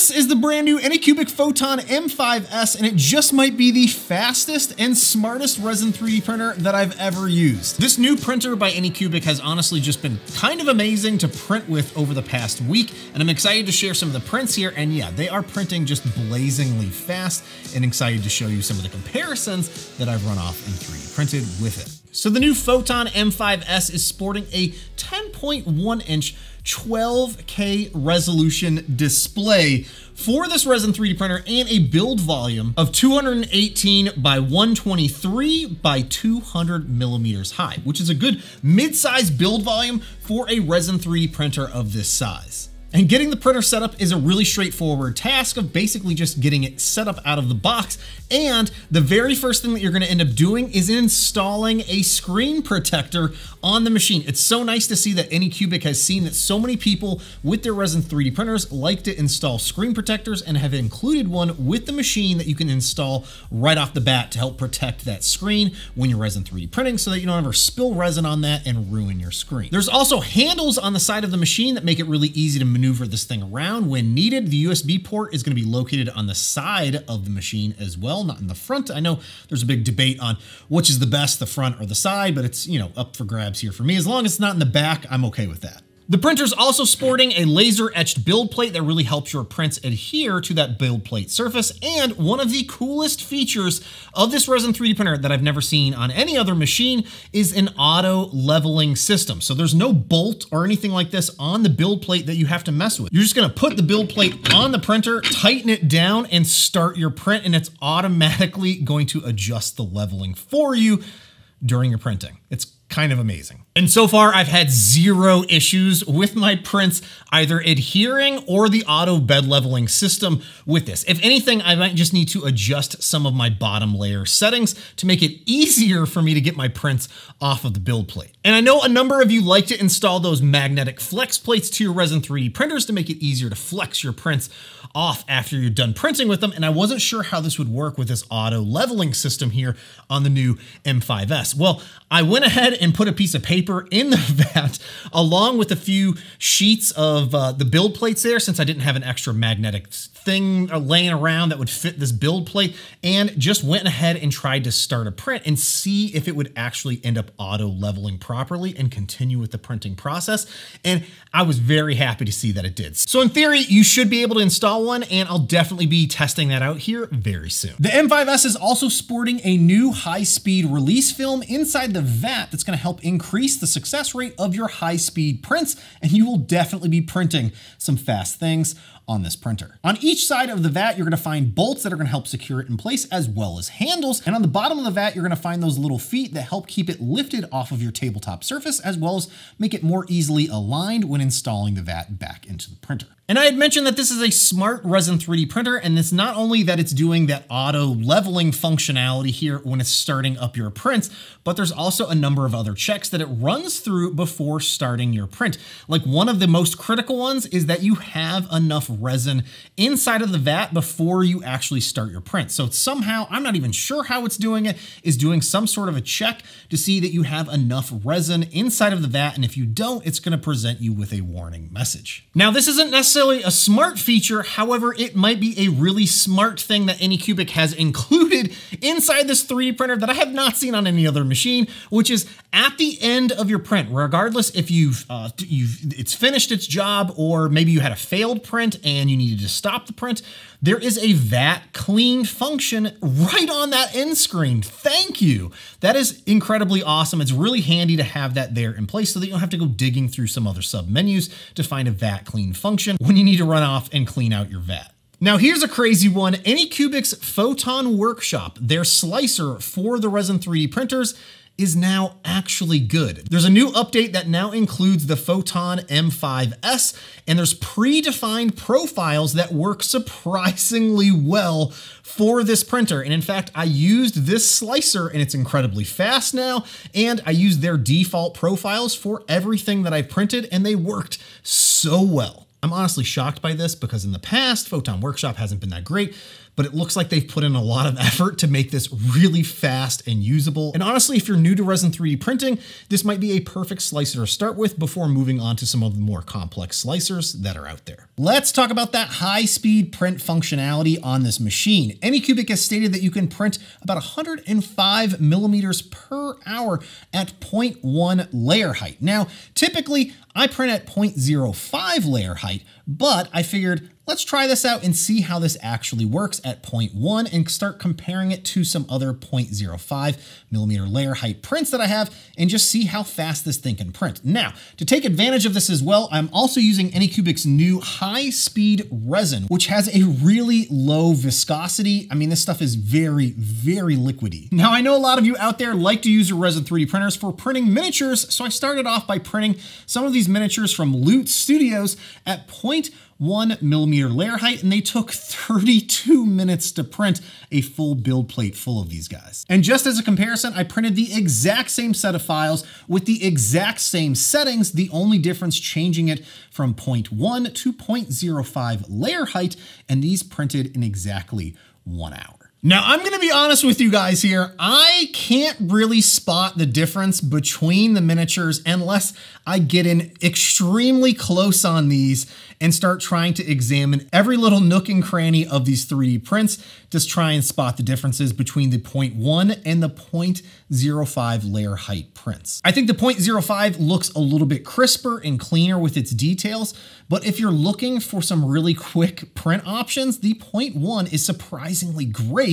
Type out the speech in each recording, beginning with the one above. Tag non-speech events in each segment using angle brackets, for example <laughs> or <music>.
This is the brand new Anycubic Photon M5S, and it just might be the fastest and smartest resin 3D printer that I've ever used. This new printer by Anycubic has honestly just been kind of amazing to print with over the past week, and I'm excited to share some of the prints here, and yeah, they are printing just blazingly fast, and excited to show you some of the comparisons that I've run off and 3D printed with it. So the new Photon M5S is sporting a 10.1 inch 12K resolution display for this resin 3D printer and a build volume of 218 by 123 by 200 millimeters high, which is a good mid-size build volume for a resin 3D printer of this size. And getting the printer set up is a really straightforward task of basically just getting it set up out of the box. And the very first thing that you're gonna end up doing is installing a screen protector on the machine. It's so nice to see that Anycubic has seen that so many people with their resin 3D printers like to install screen protectors and have included one with the machine that you can install right off the bat to help protect that screen when you're resin 3D printing so that you don't ever spill resin on that and ruin your screen. There's also handles on the side of the machine that make it really easy to maneuver this thing around when needed. The USB port is going to be located on the side of the machine as well, not in the front. I know there's a big debate on which is the best, the front or the side, but it's, you know, up for grabs here for me. As long as it's not in the back, I'm okay with that. The printer's also sporting a laser etched build plate that really helps your prints adhere to that build plate surface. And one of the coolest features of this resin 3D printer that I've never seen on any other machine is an auto leveling system. So there's no bolt or anything like this on the build plate that you have to mess with. You're just gonna put the build plate on the printer, tighten it down and start your print and it's automatically going to adjust the leveling for you during your printing. It's kind of amazing. And so far I've had zero issues with my prints either adhering or the auto bed leveling system with this. If anything, I might just need to adjust some of my bottom layer settings to make it easier for me to get my prints off of the build plate. And I know a number of you like to install those magnetic flex plates to your resin 3D printers to make it easier to flex your prints off after you're done printing with them. And I wasn't sure how this would work with this auto leveling system here on the new M5S. Well, I went ahead and put a piece of paper in the <laughs> vat along with a few sheets of uh, the build plates there since I didn't have an extra magnetic thing laying around that would fit this build plate and just went ahead and tried to start a print and see if it would actually end up auto leveling properly and continue with the printing process. And I was very happy to see that it did. So in theory, you should be able to install one and I'll definitely be testing that out here very soon. The M5S is also sporting a new high-speed release film inside the vat that's gonna help increase the success rate of your high-speed prints and you will definitely be printing some fast things on this printer. On each side of the vat, you're gonna find bolts that are gonna help secure it in place as well as handles. And on the bottom of the vat, you're gonna find those little feet that help keep it lifted off of your tabletop surface as well as make it more easily aligned when installing the vat back into the printer. And I had mentioned that this is a smart resin 3D printer, and it's not only that it's doing that auto leveling functionality here when it's starting up your prints, but there's also a number of other checks that it runs through before starting your print. Like one of the most critical ones is that you have enough resin inside of the vat before you actually start your print. So somehow, I'm not even sure how it's doing it, is doing some sort of a check to see that you have enough resin inside of the vat, and if you don't, it's gonna present you with a warning message. Now, this isn't necessarily necessarily a smart feature, however, it might be a really smart thing that Anycubic has included inside this 3D printer that I have not seen on any other machine, which is at the end of your print, regardless if you've, uh, you've it's finished its job or maybe you had a failed print and you needed to stop the print, there is a vat clean function right on that end screen. Thank you. That is incredibly awesome. It's really handy to have that there in place so that you don't have to go digging through some other sub menus to find a vat clean function when you need to run off and clean out your vat. Now here's a crazy one. Anycubic's Photon Workshop, their slicer for the Resin 3D printers, is now actually good. There's a new update that now includes the Photon M5S, and there's predefined profiles that work surprisingly well for this printer. And in fact, I used this slicer and it's incredibly fast now, and I used their default profiles for everything that I printed, and they worked so well. I'm honestly shocked by this because in the past, Photon Workshop hasn't been that great, but it looks like they've put in a lot of <laughs> effort to make this really fast and usable. And honestly, if you're new to resin 3D printing, this might be a perfect slicer to start with before moving on to some of the more complex slicers that are out there. Let's talk about that high speed print functionality on this machine. Anycubic has stated that you can print about 105 millimeters per hour at 0.1 layer height. Now, typically I print at 0.05 layer height, but I figured let's try this out and see how this actually works at 0.1 and start comparing it to some other 0.05 millimeter layer height prints that I have and just see how fast this thing can print. Now, to take advantage of this as well, I'm also using Anycubic's new high speed resin, which has a really low viscosity. I mean, this stuff is very, very liquidy. Now, I know a lot of you out there like to use your resin 3D printers for printing miniatures, so I started off by printing some of these miniatures from Loot Studios at 0.1 one millimeter layer height, and they took 32 minutes to print a full build plate full of these guys. And just as a comparison, I printed the exact same set of files with the exact same settings, the only difference changing it from 0.1 to 0.05 layer height, and these printed in exactly one hour. Now, I'm going to be honest with you guys here. I can't really spot the difference between the miniatures unless I get in extremely close on these and start trying to examine every little nook and cranny of these 3D prints to try and spot the differences between the 0.1 and the 0.05 layer height prints. I think the 0.05 looks a little bit crisper and cleaner with its details, but if you're looking for some really quick print options, the 0.1 is surprisingly great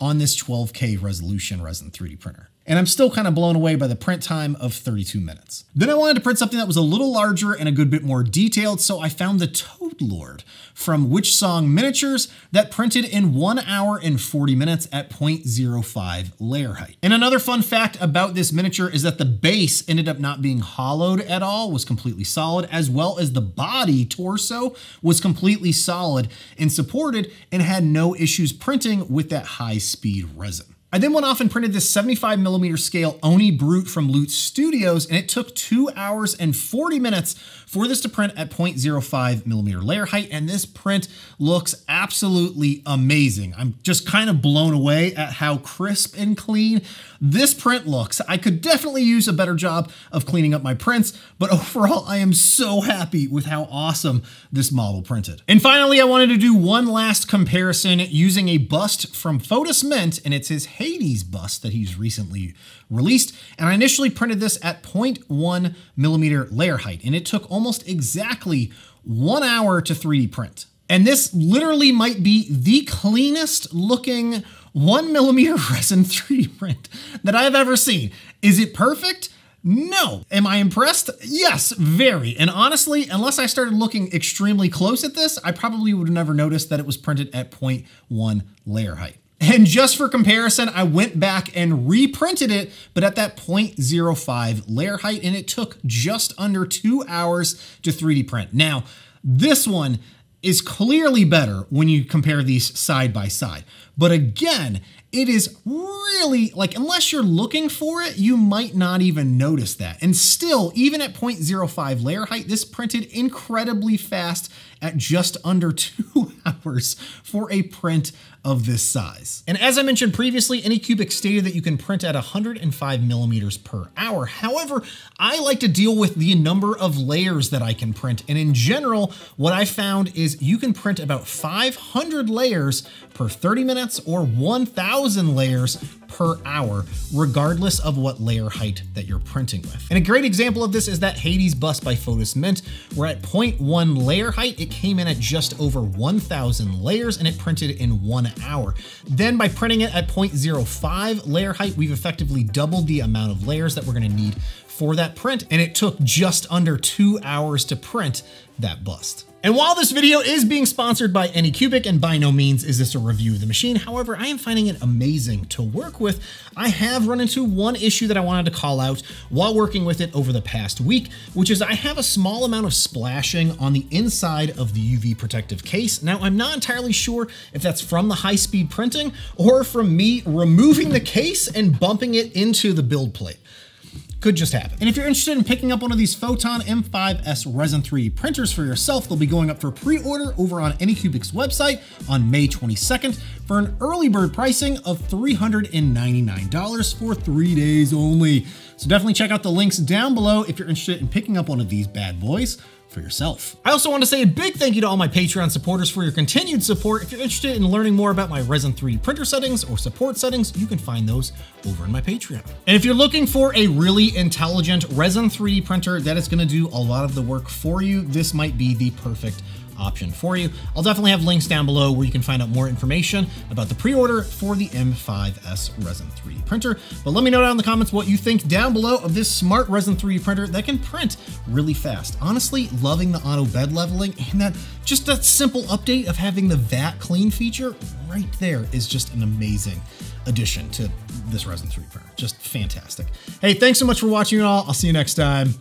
on this 12K resolution resin 3D printer and I'm still kind of blown away by the print time of 32 minutes. Then I wanted to print something that was a little larger and a good bit more detailed, so I found the Toad Lord from Witchsong Miniatures that printed in 1 hour and 40 minutes at 0.05 layer height. And another fun fact about this miniature is that the base ended up not being hollowed at all, was completely solid, as well as the body torso was completely solid and supported and had no issues printing with that high speed resin. I then went off and printed this 75 millimeter scale Oni Brute from Loot Studios, and it took two hours and 40 minutes for this to print at 0.05 millimeter layer height, and this print looks absolutely amazing. I'm just kind of blown away at how crisp and clean this print looks. I could definitely use a better job of cleaning up my prints, but <laughs> overall, I am so happy with how awesome this model printed. And finally, I wanted to do one last comparison using a bust from Fotis Mint, and it's his Hades bust that he's recently released. And I initially printed this at 0.1 millimeter layer height, and it took almost exactly one hour to 3D print. And this literally might be the cleanest looking one millimeter <laughs> resin 3D print that I've ever seen. Is it perfect? No. Am I impressed? Yes, very. And honestly, unless I started looking extremely close at this, I probably would have never noticed that it was printed at 0.1 layer height. And just for comparison, I went back and reprinted it, but at that 0.05 layer height, and it took just under two hours to 3D print. Now, this one is clearly better when you compare these side by side. But again, it is really like, unless you're looking for it, you might not even notice that. And still, even at 0.05 layer height, this printed incredibly fast at just under <laughs> two hours for a print of this size. And as I mentioned previously, Anycubic stated that you can print at 105 millimeters per hour. However, I like to deal with the number of layers that I can print. And in general, what I found is you can print about 500 layers per 30 minutes or 1000 layers per hour, regardless of what layer height that you're printing with. And a great example of this is that Hades bust by Fotis Mint, where at 0.1 layer height, it came in at just over 1000 layers and it printed in one hour. Then by printing it at 0.05 layer height, we've effectively doubled the amount of layers that we're gonna need for that print, and it took just under two hours to print that bust. And while this video is being sponsored by Anycubic, and by no means is this a review of the machine, however, I am finding it amazing to work with. I have run into one issue that I wanted to call out while working with it over the past week, which is I have a small amount of splashing on the inside of the UV protective case. Now, I'm not entirely sure if that's from the high-speed printing or from me removing the case and bumping it into the build plate. Could just happen. And if you're interested in picking up one of these Photon M5S Resin 3 printers for yourself, they'll be going up for pre-order over on Anycubic's website on May 22nd for an early bird pricing of $399 for three days only. So definitely check out the links down below if you're interested in picking up one of these bad boys for yourself. I also want to say a big thank you to all my Patreon supporters for your continued support. If you're interested in learning more about my Resin 3D printer settings or support settings, you can find those over in my Patreon. And if you're looking for a really intelligent Resin 3D printer that is going to do a lot of the work for you, this might be the perfect option for you. I'll definitely have links down below where you can find out more information about the pre-order for the M5S Resin 3D printer. But let me know down in the comments what you think down below of this smart Resin 3D printer that can print really fast. Honestly, loving the auto bed leveling and that just that simple update of having the VAT clean feature right there is just an amazing addition to this Resin 3D printer. Just fantastic. Hey, thanks so much for watching all. I'll see you next time.